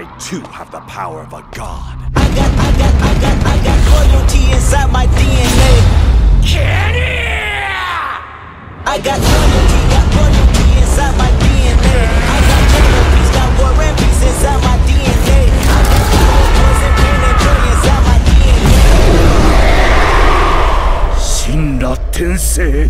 I too have the power of a god. I got, I got, I got, I got royalty inside my DNA. Kenny! I got royalty, got royalty inside my DNA. I got general peace, got war and peace inside my DNA. I got poison, pain, and joy inside my DNA. 神羅天聖